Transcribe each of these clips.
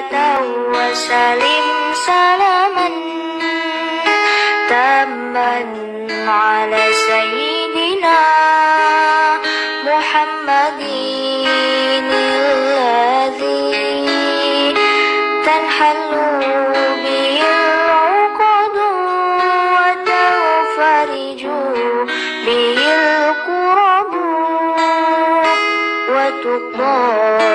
وسلم سلاما تاما على سيدنا محمد الذي تنحل به العقد وتنفرج به الكرب وتقضى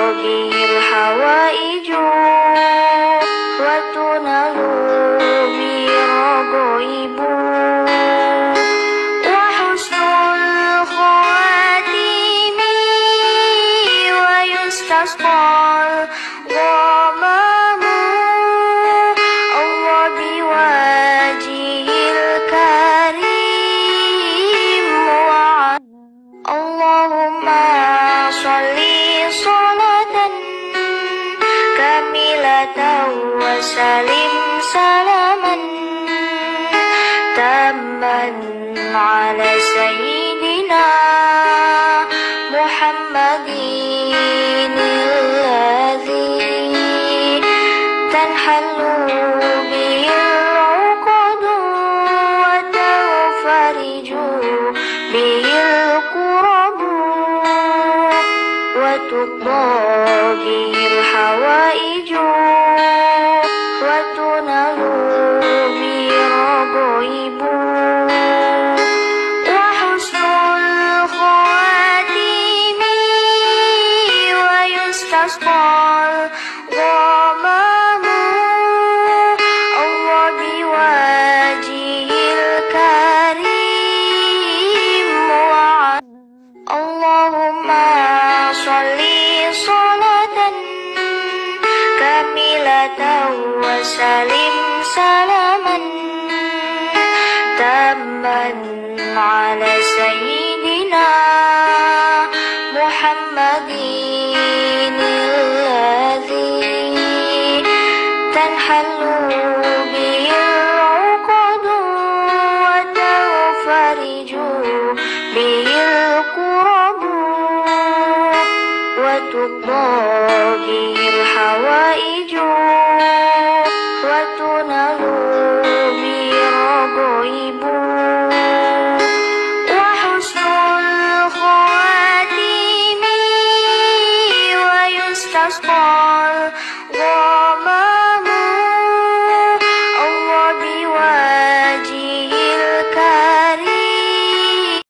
ويستسقى الغمام الله بوجهه الكريم اللهم صل كاملة وسلم سلاما تاما على سيدنا الكرب وتقضى الحوائج وتنال به الرغائب وحسن الخواتيم ويستسقى كاملة وسلم سلاما تاما وتضاهي الحوائج وتنال بي الرغائب وحسن الخواتيم ويستسقى الغمام.